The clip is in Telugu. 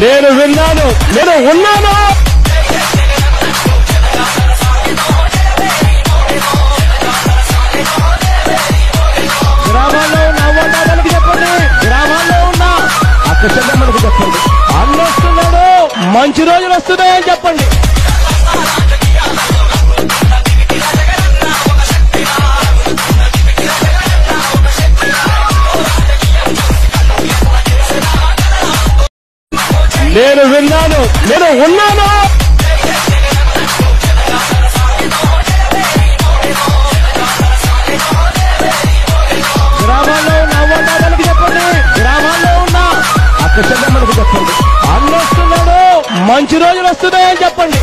నేను విన్నాను నేను ఉన్నాను? గ్రామాల్లో ఉన్న అవ్వడానికి చెప్పండి. గ్రామాల్లో ఉన్న అక్కడ చెప్పండి. అన్న మంచి రోజులు వస్తున్నాయని చెప్పండి. నేను విన్నాను నేను ఉన్నాను? గ్రామాల్లో ఉన్న అవ్వడానికి చెప్పండి. గ్రామాల్లో ఉన్న అక్కడ చెప్పండి. అన్న మంచి రోజులు వస్తున్నాయని చెప్పండి.